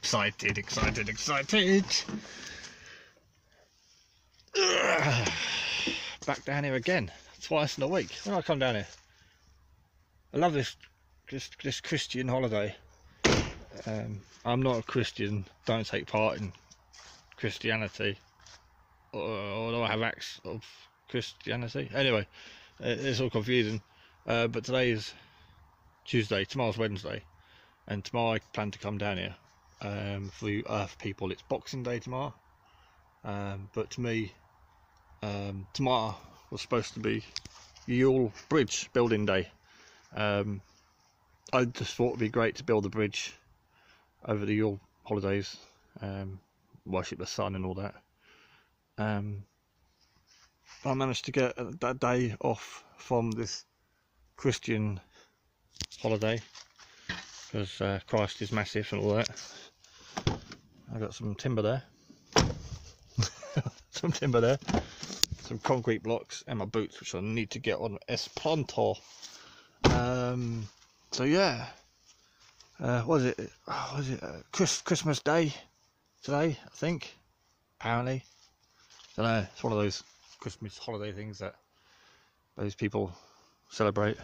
Excited, excited, excited. Back down here again, twice in a week. When I come down here, I love this this, this Christian holiday. Um, I'm not a Christian, don't take part in Christianity, or, although I have acts of Christianity. Anyway, it's all confusing. Uh, but today is Tuesday, tomorrow's Wednesday, and tomorrow I plan to come down here. Um, for you Earth people, it's Boxing Day tomorrow. Um, but to me, um, tomorrow was supposed to be Yule Bridge building day. Um, I just thought it'd be great to build a bridge over the Yule holidays, um, worship the sun and all that. Um, I managed to get that day off from this Christian holiday because uh, Christ is massive and all that. I've got some timber there, some timber there, some concrete blocks, and my boots, which I need to get on Esplantor. Um, so yeah, uh, was it? Oh, was it uh, Chris, Christmas Day today? I think. Apparently, I don't know. It's one of those Christmas holiday things that those people celebrate.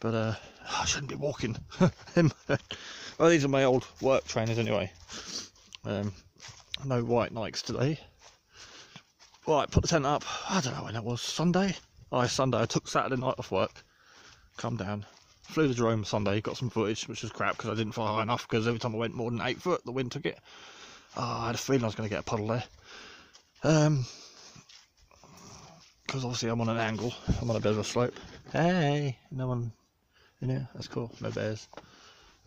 But uh, I shouldn't be walking. well, these are my old work trainers anyway. Um, no white Nikes today. Right, put the tent up. I don't know when it was. Sunday? Oh, Sunday. I took Saturday night off work. Come down. Flew the drone Sunday. Got some footage, which was crap because I didn't fly high enough. Because every time I went more than eight foot, the wind took it. Oh, I had a feeling I was going to get a puddle there. Um, because obviously I'm on an angle. I'm on a bit of a slope. Hey, no one here. That's cool. No bears.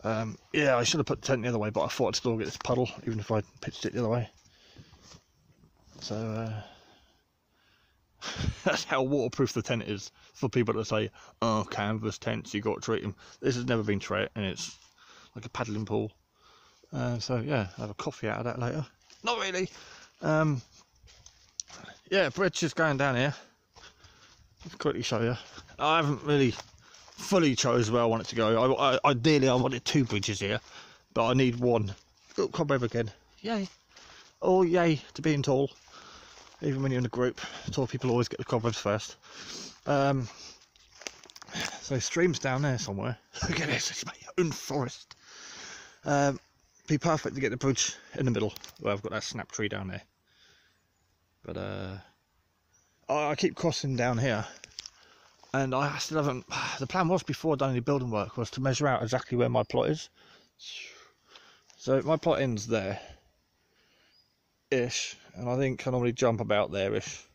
Um, yeah, I should have put the tent the other way, but I thought I'd still get this puddle, even if I pitched it the other way. So uh, that's how waterproof the tent is for people to say, "Oh, canvas tents, you got to treat them." This has never been treated, and it's like a paddling pool. Uh, so yeah, I'll have a coffee out of that later. Not really. Um, yeah, bridge is going down here. I'll quickly show you. I haven't really fully chose where I want it to go. I, I, ideally, I wanted two bridges here, but I need one. Oh, cobweb again. Yay. Oh, yay to being tall. Even when you're in a group, tall people always get the cobwebs first. Um, so streams down there somewhere. Look at this, it's my own forest. Um, be perfect to get the bridge in the middle where I've got that snap tree down there. But uh, I keep crossing down here and I still haven't. The plan was before done any building work was to measure out exactly where my plot is. So my plot ends there, ish, and I think I normally jump about there ish,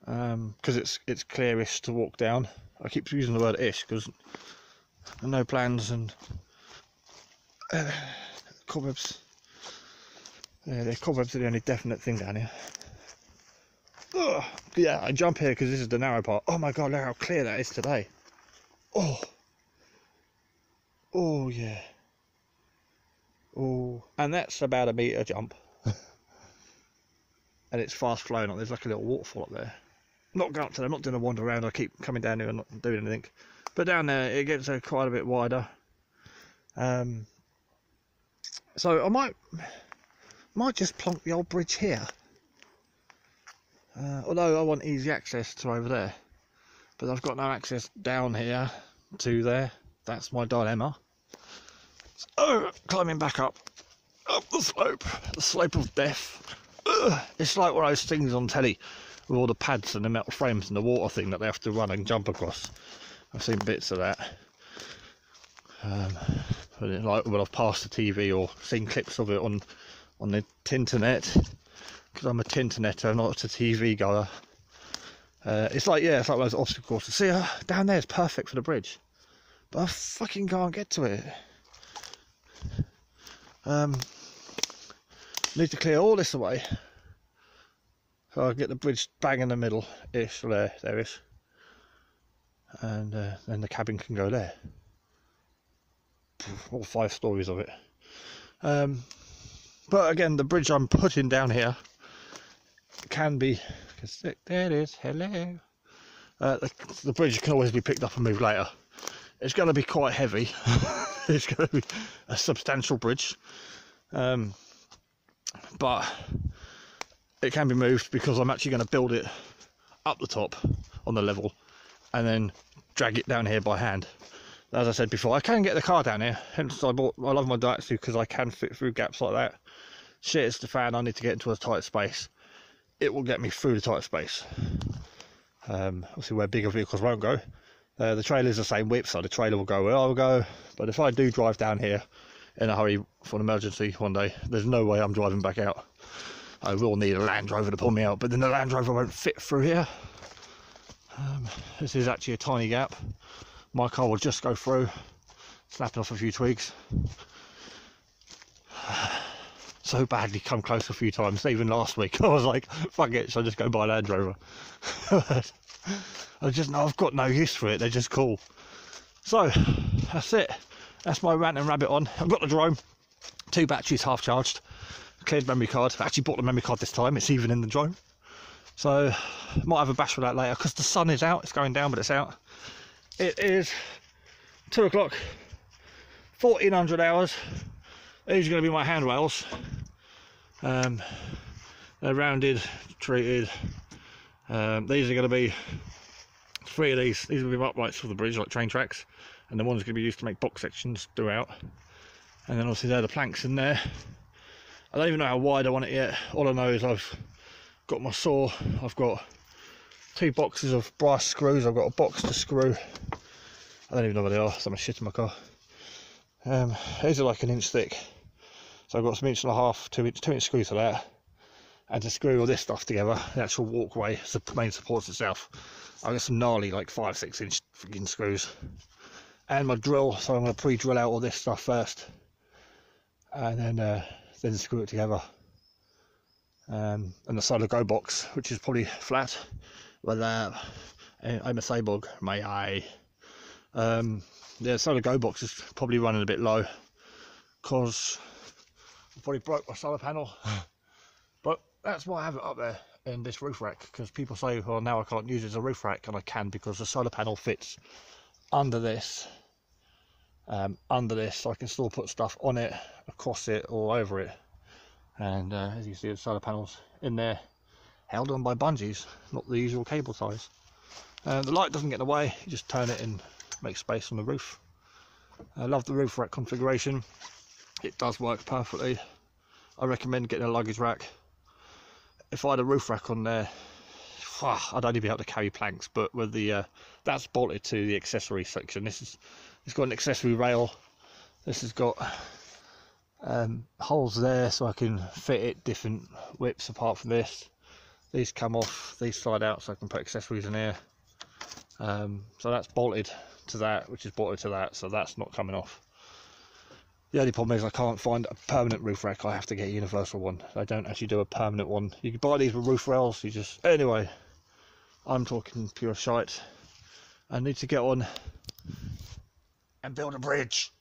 because um, it's it's clearish to walk down. I keep using the word ish because no plans and uh, cobwebs. Yeah, the cobwebs are the only definite thing down here. Ugh. Yeah, I jump here because this is the narrow part. Oh my god, look how clear that is today. Oh. Oh, yeah. Oh. And that's about a metre jump. and it's fast flowing up. There's like a little waterfall up there. not going up to there, I'm not doing a wander around. I keep coming down here and not doing anything. But down there, it gets uh, quite a bit wider. Um, so I might might just plonk the old bridge here. Uh, although I want easy access to over there. But I've got no access down here to there. That's my dilemma. So, climbing back up, up the slope, the slope of death. Ugh, it's like one of those things on telly with all the pads and the metal frames and the water thing that they have to run and jump across. I've seen bits of that. Um, like when I've passed the TV or seen clips of it on on the internet because I'm a tinternetter, not a TV goer. Uh, it's like, yeah, it's like those obstacle courses. See, uh, down there is perfect for the bridge. But I fucking can't get to it. Um, need to clear all this away. So I get the bridge bang in the middle ish, there, there is. And uh, then the cabin can go there. All five stories of it. Um, but again, the bridge I'm putting down here can be there it is hello uh, the, the, bridge can always be picked up and moved later it's going to be quite heavy. it's going to be a substantial bridge, um, but it can be moved because I'm actually going to build it up the top on the level and then drag it down here by hand. As I said before, I can get the car down here, hence I bought I love my Daihatsu because I can fit through gaps like that. Shit it's the fan, I need to get into a tight space. It will get me through the tight space. Um, obviously where bigger vehicles won't go. Uh, the trailer is the same width, so the trailer will go where I will go. But if I do drive down here in a hurry for an emergency one day, there's no way I'm driving back out. I will need a Land Rover to pull me out, but then the Land Rover won't fit through here. Um, this is actually a tiny gap. My car will just go through, snapping off a few twigs. So badly come close a few times, even last week. I was like, fuck it, so I just go buy a Land Rover. I just know I've got no use for it, they're just cool. So, that's it. That's my rant and rabbit on. I've got the drone, two batteries half charged, cleared memory card. I actually bought the memory card this time, it's even in the drone. So, might have a bash for that later because the sun is out, it's going down, but it's out. It is two o'clock, 1400 hours. These are going to be my handrails. Um, they're rounded, treated. Um, these are going to be three of these. These will be uprights for the bridge, like train tracks, and the one's going to be used to make box sections throughout. And then obviously there are the planks in there. I don't even know how wide I want it yet. All I know is I've got my saw. I've got two boxes of brass screws. I've got a box to screw. I don't even know where they are. So I'm shit in my car. Um, these are like an inch thick. So I've got some inch and a half, two inch, two inch screws for that. And to screw all this stuff together, the actual walkway, the main supports itself, I've got some gnarly, like five, six inch freaking screws. And my drill, so I'm going to pre-drill out all this stuff first. And then, uh, then screw it together. Um, and the Solar Go box, which is probably flat. Well, uh, I'm a cyborg, may I? Um, the Solar Go box is probably running a bit low because I probably broke my solar panel. but that's why I have it up there in this roof rack because people say, well, now I can't use it as a roof rack, and I can because the solar panel fits under this. Um, under this, so I can still put stuff on it, across it, or over it. And uh, as you see, the solar panels in there, held on by bungees, not the usual cable ties. Uh, the light doesn't get in the way, you just turn it and make space on the roof. I love the roof rack configuration it does work perfectly. I recommend getting a luggage rack. If I had a roof rack on there I'd only be able to carry planks but with the uh, that's bolted to the accessory section. This is it's got an accessory rail. This has got um, holes there so I can fit it different widths apart from this. These come off these slide out so I can put accessories in here. Um, so that's bolted to that which is bolted to that so that's not coming off the only problem is I can't find a permanent roof rack. I have to get a universal one. I don't actually do a permanent one. You can buy these with roof rails. You just anyway. I'm talking pure shite. I need to get on and build a bridge.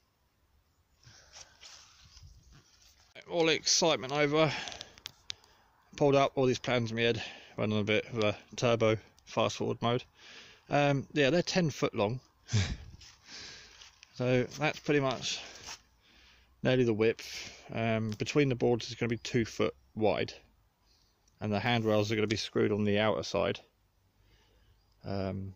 All the excitement over. Pulled up all these plans in my head. Running a bit of a turbo fast forward mode. Um, yeah, they're 10 foot long. so that's pretty much nearly the width. Um, between the boards is going to be two foot wide, and the handrails are going to be screwed on the outer side. Um,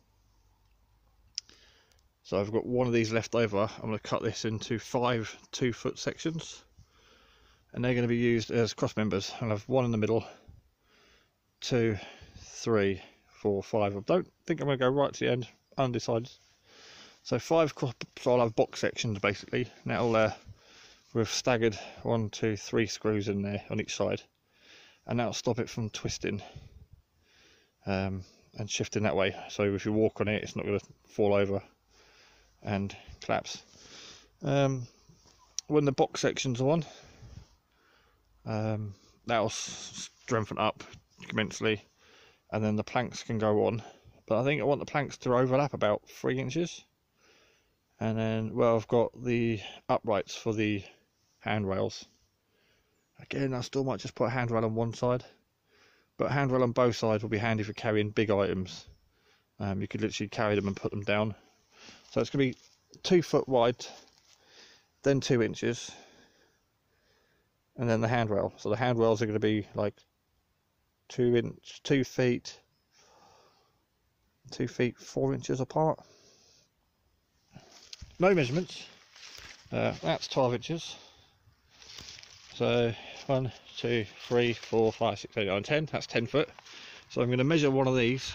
so I've got one of these left over. I'm going to cut this into five two foot sections, and they're going to be used as cross members. I'll have one in the middle, two, three, four, five. I don't think I'm going to go right to the end, undecided. So five cross, so I'll have box sections basically. and that'll uh, with staggered one, two, three screws in there on each side, and that'll stop it from twisting um, and shifting that way. So if you walk on it, it's not going to fall over and collapse. Um, when the box section's on, um, that'll strengthen up immensely, and then the planks can go on. But I think I want the planks to overlap about three inches. And then, well, I've got the uprights for the handrails. Again, I still might just put a handrail on one side, but handrail on both sides will be handy for carrying big items. Um, you could literally carry them and put them down. So it's going to be two foot wide, then two inches, and then the handrail. So the handrails are going to be like two inch, two feet, two feet four inches apart. No measurements. Uh, that's 12 inches. So one, two, three, four, five, six, eight, nine, ten. That's 10 foot. So I'm going to measure one of these,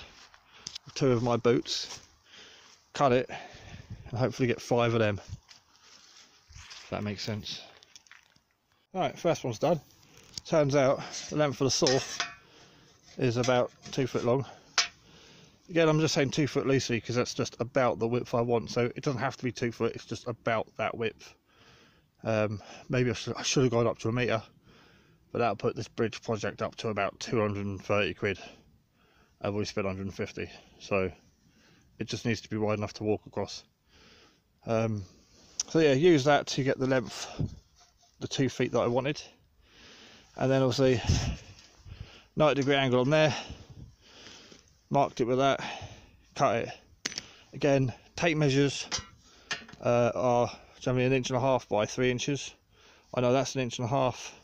two of my boots, cut it, and hopefully get five of them. If that makes sense. Alright, first one's done. Turns out the length of the saw is about two foot long. Again, I'm just saying two foot loosely because that's just about the width I want. So it doesn't have to be two foot, it's just about that width. Um, maybe I should, have gone up to a metre, but that'll put this bridge project up to about 230 quid. I've already spent 150, so it just needs to be wide enough to walk across. Um, so yeah, use that to get the length, the two feet that I wanted, and then obviously 90 degree angle on there. Marked it with that, cut it. Again, tape measures uh, are generally an inch and a half by three inches. I know that's an inch and a half.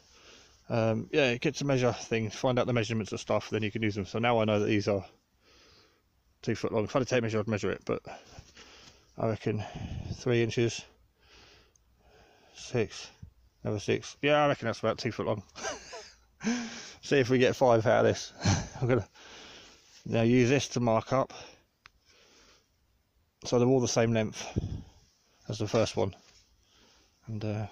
Um, yeah, get to measure things, find out the measurements of stuff, then you can use them. So now I know that these are two foot long. If I had a tape measure, I'd measure it, but I reckon three inches, six, another six. Yeah, I reckon that's about two foot long. See if we get five out of this. I'm gonna now use this to mark up. So they're all the same length as the first one, and. Uh,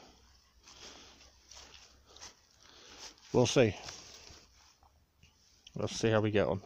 we'll see. Let's see how we get on.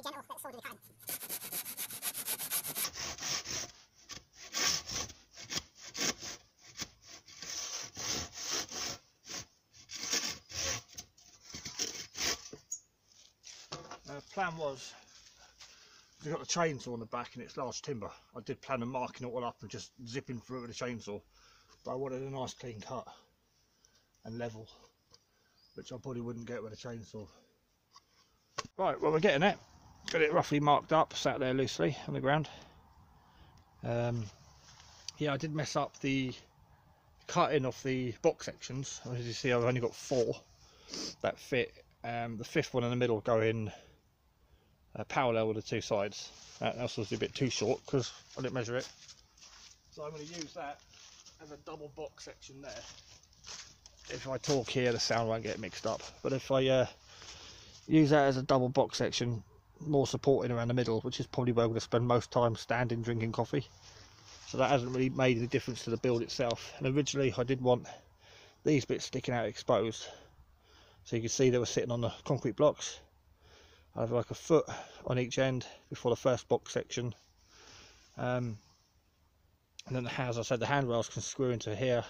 In the. Uh, plan was we've got the chainsaw on the back and it's large timber. I did plan on marking it all up and just zipping through it with a chainsaw, but I wanted a nice clean cut and level, which I probably wouldn't get with a chainsaw. Right, well we're getting it. Got it roughly marked up, sat there loosely on the ground. Um, yeah, I did mess up the cutting of the box sections. As you see, I've only got four that fit. Um, the fifth one in the middle going uh, parallel with the two sides. That, that's was a bit too short because I didn't measure it. So I'm going to use that as a double box section there. If I talk here, the sound won't get mixed up. But if I uh, use that as a double box section, more supporting around the middle, which is probably where I'm going to spend most time standing drinking coffee. So that hasn't really made any difference to the build itself. And originally I did want these bits sticking out exposed. So you can see they were sitting on the concrete blocks. I have like a foot on each end before the first box section. Um, and then the, as I said, the handrails can screw into here.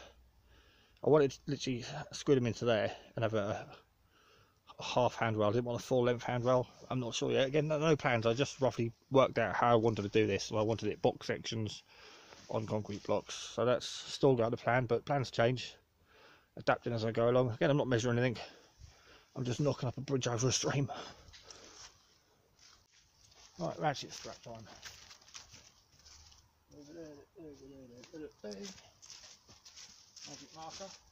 I wanted to literally screw them into there and have a half handrail. I didn't want a full length handrail. I'm not sure yet. Again, no, plans. I just roughly worked out how I wanted to do this. I wanted it box sections on concrete blocks. So that's still got the plan, but plans change. Adapting as I go along. Again, I'm not measuring anything. I'm just knocking up a bridge over a stream. Right, ratchet strap time. Magic marker.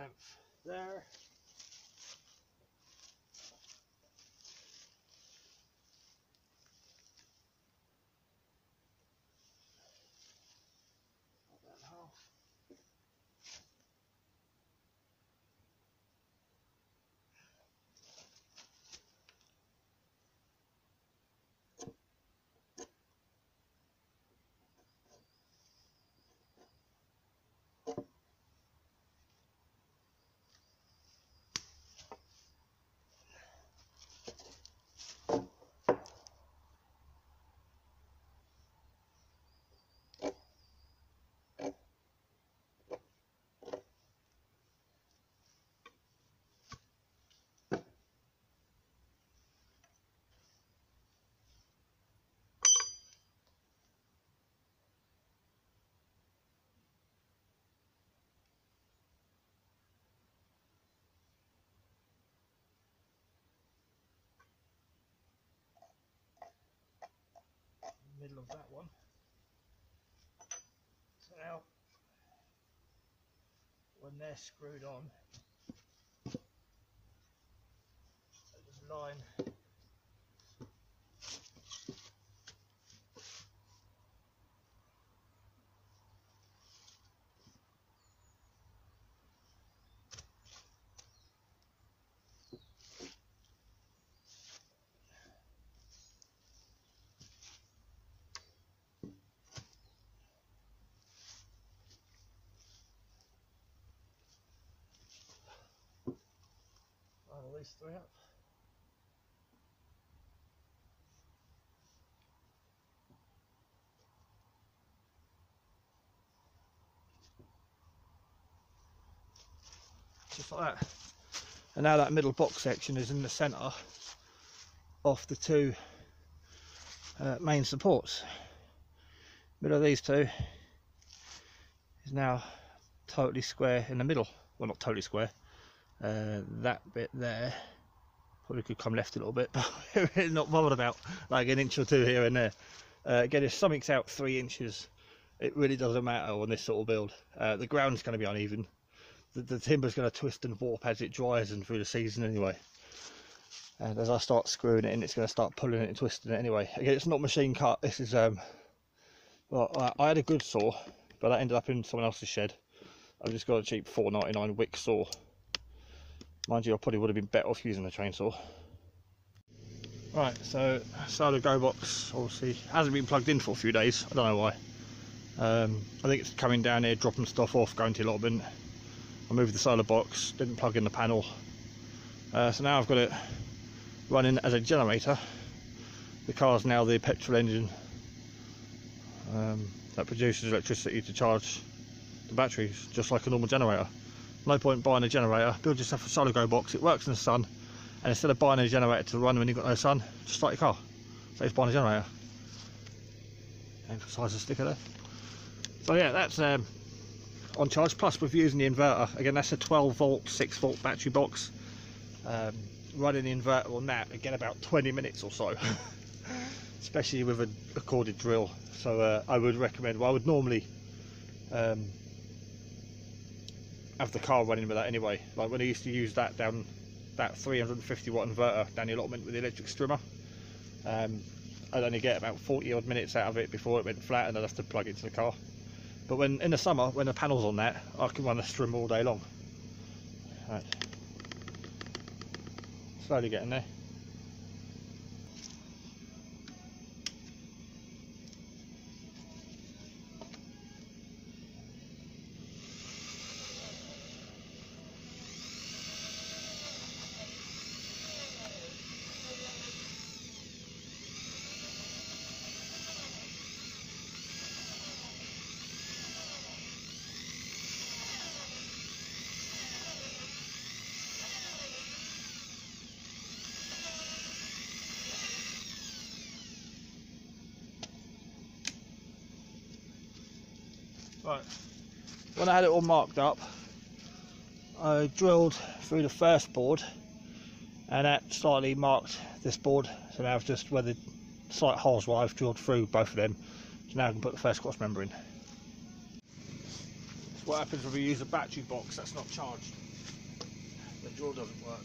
Length there. Middle of that one. So now, when they're screwed on, just line line three up. Just like that. And now that middle box section is in the centre of the two uh, main supports. Middle of these two is now totally square in the middle. Well, not totally square. Uh, that bit there probably could come left a little bit, but not bothered about like an inch or two here and there. Uh, again, if something's out three inches, it really doesn't matter on this sort of build. Uh, the ground's going to be uneven. The, the timber's going to twist and warp as it dries and through the season anyway. And as I start screwing it in, it's going to start pulling it and twisting it anyway. Again, it's not machine cut. This is um, well, I, I had a good saw, but I ended up in someone else's shed. I've just got a cheap 4.99 wick saw. Mind you, I probably would have been better off using the chainsaw. Right, so Solar Go Box obviously hasn't been plugged in for a few days. I don't know why. Um, I think it's coming down here, dropping stuff off, going to allotment. I moved the solar box, didn't plug in the panel. Uh, so now I've got it running as a generator. The car's now the petrol engine um, that produces electricity to charge the batteries, just like a normal generator. No point buying a generator, build yourself a solar go box, it works in the sun, and instead of buying a generator to run when you've got no sun, just start your car. Saves buying a generator. Emphasise the sticker there. So yeah, that's um, on charge. Plus, we're using the inverter. Again, that's a 12 volt, 6 volt battery box. Um, running the inverter on that, again, about 20 minutes or so. Especially with a, a corded drill. So uh, I would recommend, well, I would normally um, have the car running with that anyway. Like when I used to use that down that 350 watt inverter down the allotment with the electric strimmer. Um, I'd only get about 40 odd minutes out of it before it went flat and I'd have to plug it into the car. But when in the summer, when the panel's on that, I can run the strim all day long. Right. Slowly getting there. When I had it all marked up, I drilled through the first board and that slightly marked this board. So now I've just where the slight holes where I've drilled through both of them. So now I can put the first cross member in. That's what happens when we use a battery box that's not charged. The drill doesn't work.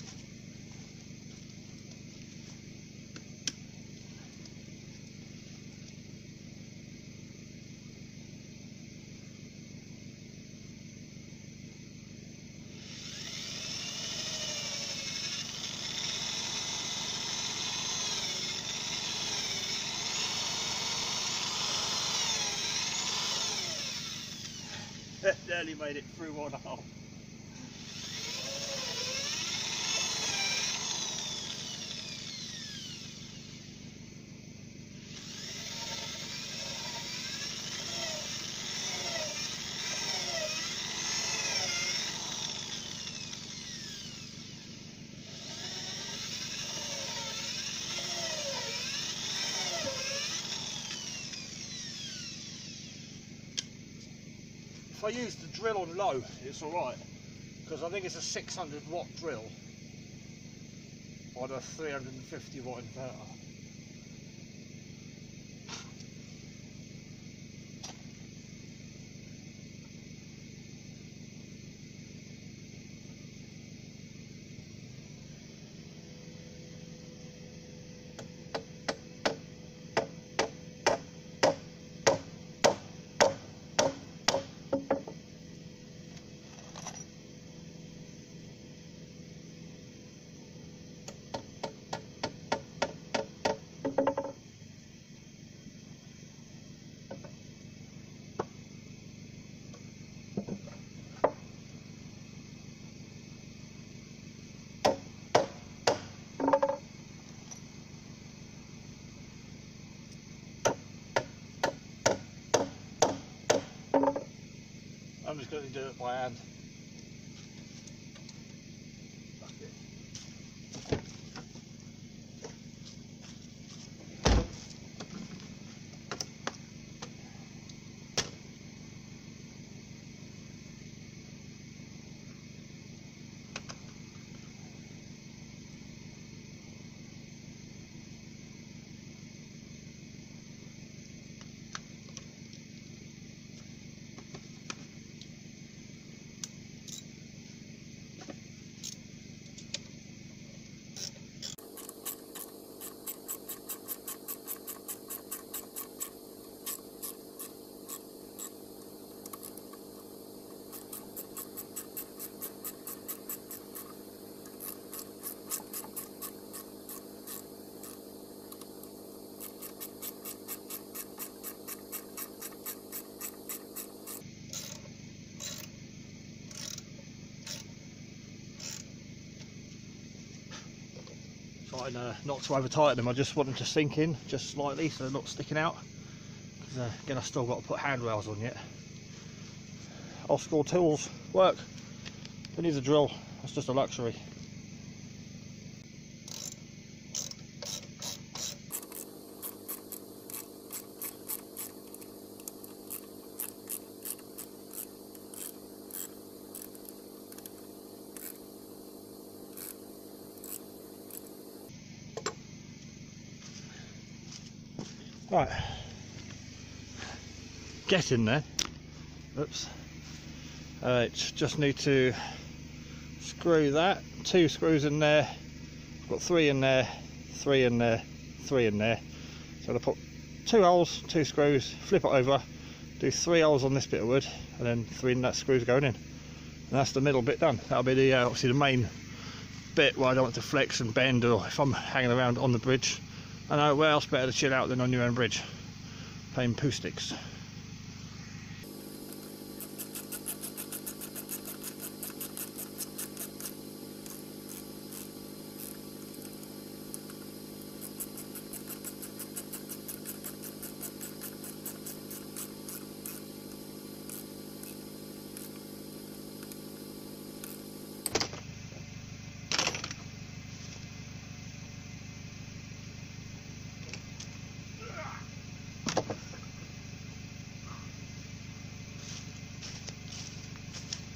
Nearly made it through one hole. I use the drill on low, it's alright. Because I think it's a 600 watt drill on a 350 watt inverter. I'm just going to Uh, not to over tighten them, I just want them to sink in just slightly so they're not sticking out. 'Cause, uh, again, I've still got to put handrails on yet. Off school tools work. Who needs a drill? That's just a luxury. Right. Get in there. Oops. Alright, just need to screw that. Two screws in there. I've got three in there, three in there, three in there. So I'll put two holes, two screws, flip it over, do three holes on this bit of wood, and then three in that screws going in. And that's the middle bit done. That'll be the uh, obviously the main bit where I don't want to flex and bend or if I'm hanging around on the bridge. I know where else better to chill out than on your own bridge, playing Poohsticks.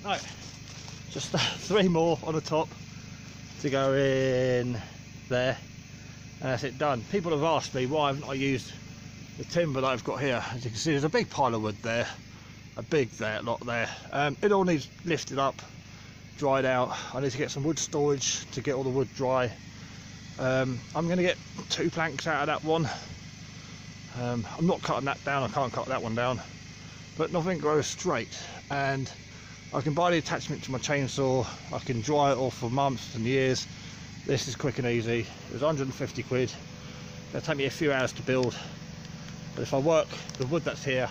Right, just uh, three more on the top to go in there, and that's it done. People have asked me why haven't I used the timber that I've got here. As you can see, there's a big pile of wood there, a big there, lot there. Um, it all needs lifted up, dried out. I need to get some wood storage to get all the wood dry. Um, I'm going to get two planks out of that one. Um, I'm not cutting that down, I can't cut that one down. But nothing grows straight and I can buy the attachment to my chainsaw, I can dry it off for months and years. This is quick and easy. It was 150 quid. It'll take me a few hours to build. But if I work the wood that's here,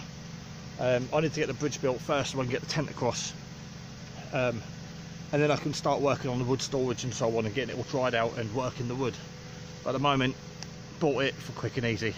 um, I need to get the bridge built first so I can get the tent across. Um, and then I can start working on the wood storage and so on and getting it all dried out and working the wood. But at the moment, bought it for quick and easy.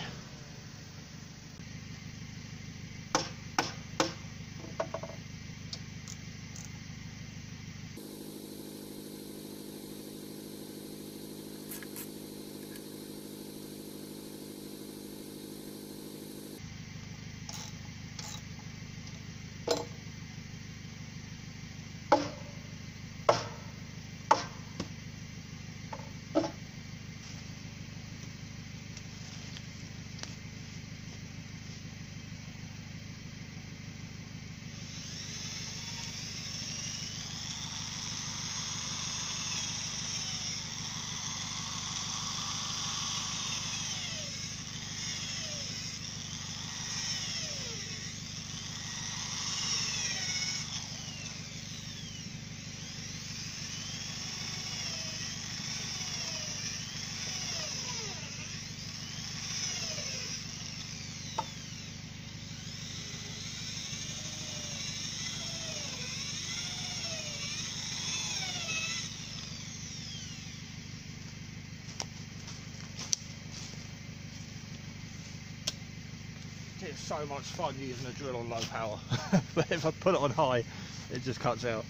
It's so much fun using a drill on low power, but if I put it on high, it just cuts out.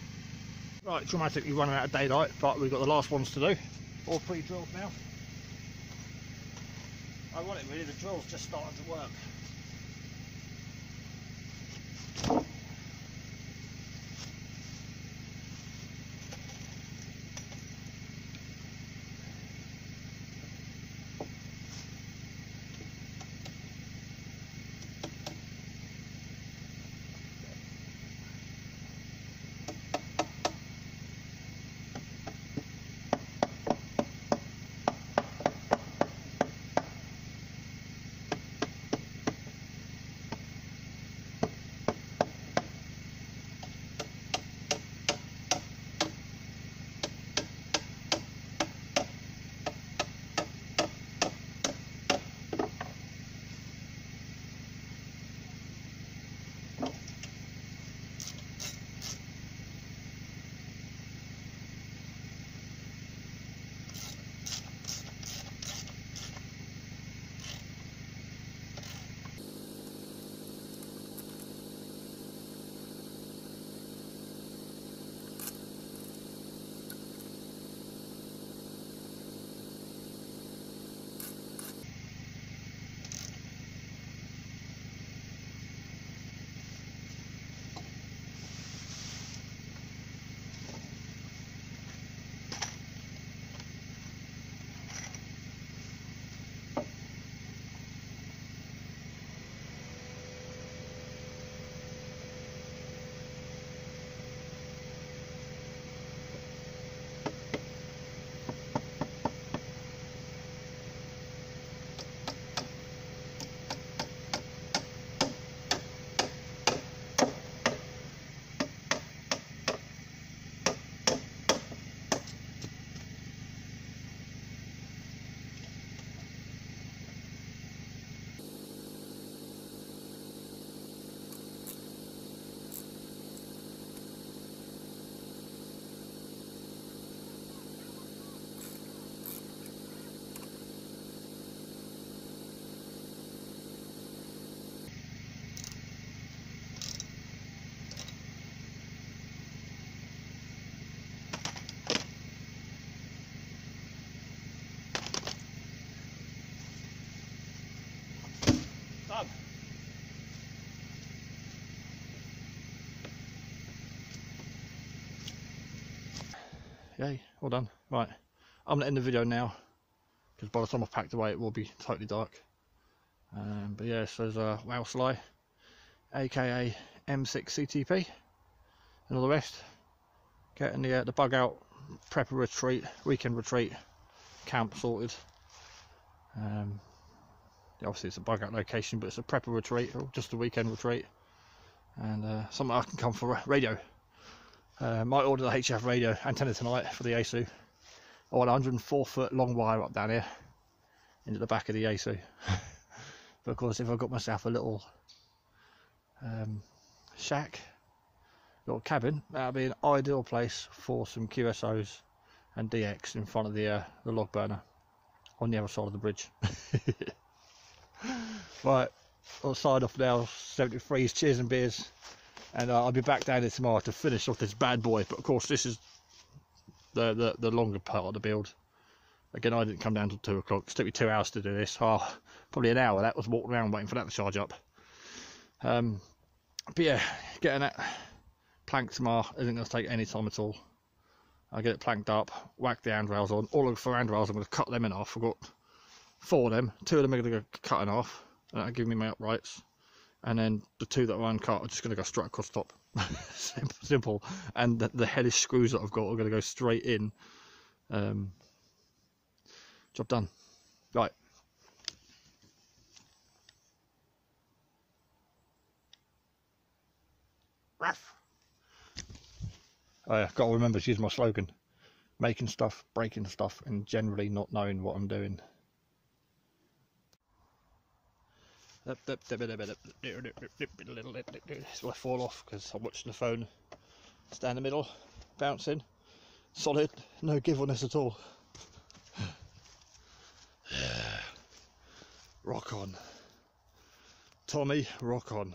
Right, dramatically running out of daylight, but we've got the last ones to do. All pre-drilled now. I want it really, the drill's just starting to work. Well done. Right, I'm going to end the video now because by the time I've packed away it will be totally dark. Um, but yeah, so there's a uh, Wow Sly, aka M6 CTP, and all the rest. getting the uh, the bug out, prepper retreat, weekend retreat, camp sorted. Um, obviously it's a bug out location, but it's a prepper retreat or just a weekend retreat, and uh, something I can come for ra- radio. Uh, might order the HF radio antenna tonight for the ASU. I want a 104 foot long wire up down here into the back of the ASU. but of course, if I got myself a little um, shack, little cabin, that'd be an ideal place for some QSOs and DX in front of the uh, the log burner on the other side of the bridge. right, I'll side off now. 73s, cheers and beers, and uh, I'll be back down here tomorrow to finish off this bad boy. But of course, this is the the, the longer part of the build. Again, I didn't come down till two o'clock. It took me two hours to do this. Oh, probably an hour. That was walking around waiting for that to charge up. Um, but yeah, getting that plank tomorrow isn't going to take any time at all. I get it planked up, whack the handrails on. All of the four handrails, I'm going to cut them in half. I've got four of them. Two of them are going to go cutting off. And that'll give me my uprights. And then the two that are uncut are just going to go straight across the top. simple, simple. And the, the hellish screws that I've got are going to go straight in. Um, job done. Right. Ruff. Oh yeah, got to remember to use my slogan: making stuff, breaking stuff, and generally not knowing what I'm doing. So I fall off because I'm watching the phone. Stand in the middle, bouncing, solid, no give on this at all. rock on, Tommy, rock on.